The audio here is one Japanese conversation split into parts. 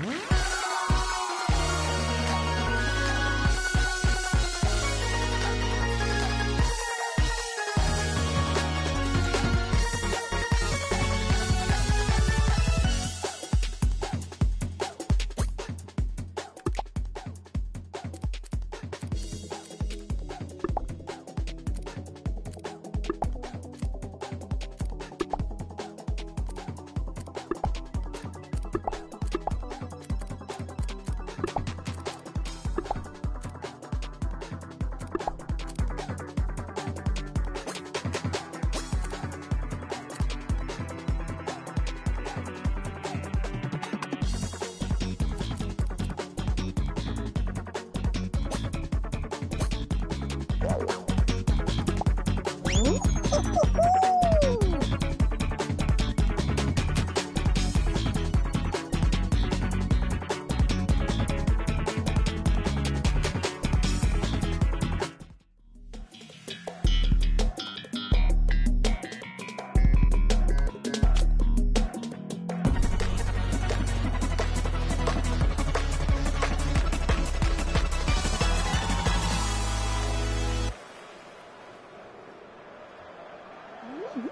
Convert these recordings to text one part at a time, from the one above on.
Woo! ん？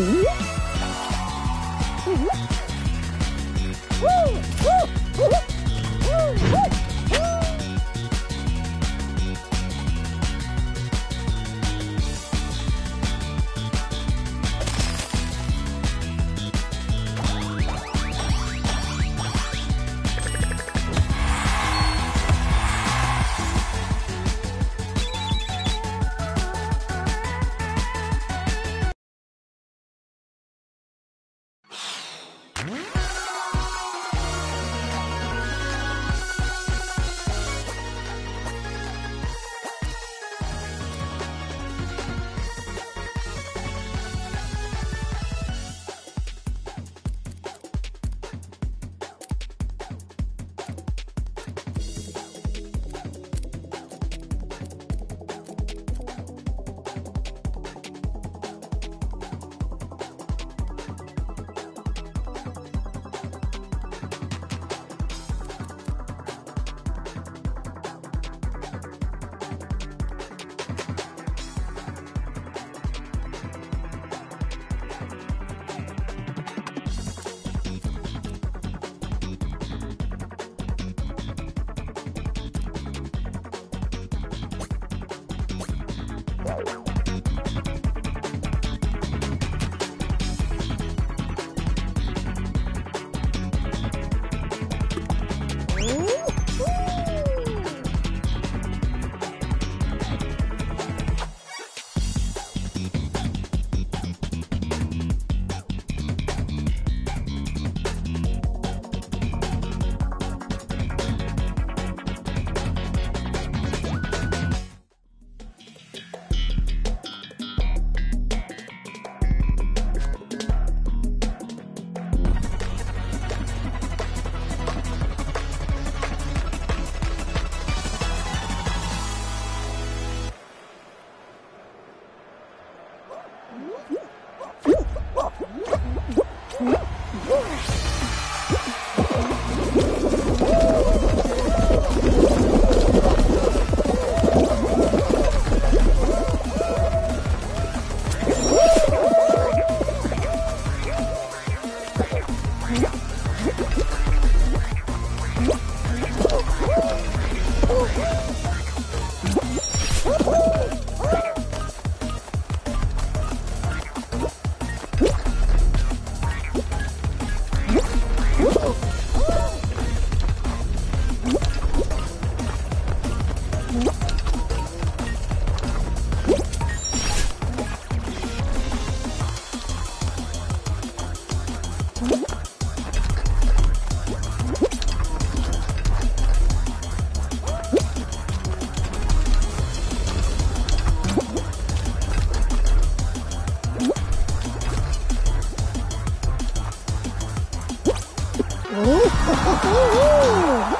Ooh. Woo!